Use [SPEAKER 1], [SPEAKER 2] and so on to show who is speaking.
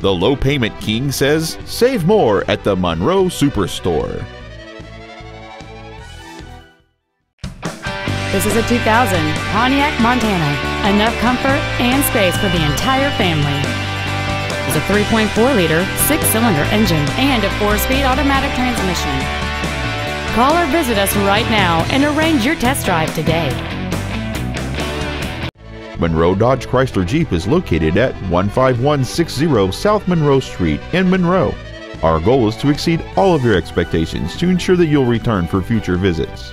[SPEAKER 1] The low payment king says save more at the Monroe Superstore.
[SPEAKER 2] This is a 2000 Pontiac Montana. Enough comfort and space for the entire family. It's a 3.4 liter, six cylinder engine and a four speed automatic transmission. Call or visit us right now and arrange your test drive today.
[SPEAKER 1] Monroe Dodge Chrysler Jeep is located at 15160 South Monroe Street in Monroe. Our goal is to exceed all of your expectations to ensure that you'll return for future visits.